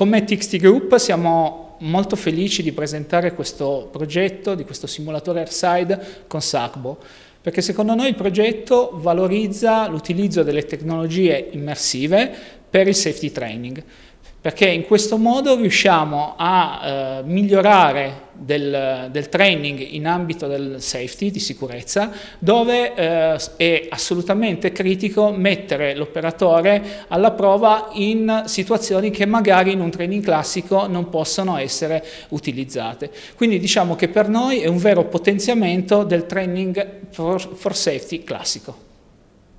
Come TXT Group siamo molto felici di presentare questo progetto, di questo simulatore Airside con SACBO, perché secondo noi il progetto valorizza l'utilizzo delle tecnologie immersive per il safety training perché in questo modo riusciamo a eh, migliorare del, del, training in ambito del safety, di sicurezza, dove eh, è assolutamente critico mettere l'operatore alla prova in situazioni che magari in un training classico non possono essere utilizzate. Quindi diciamo che per noi è un vero potenziamento del training for, for safety classico.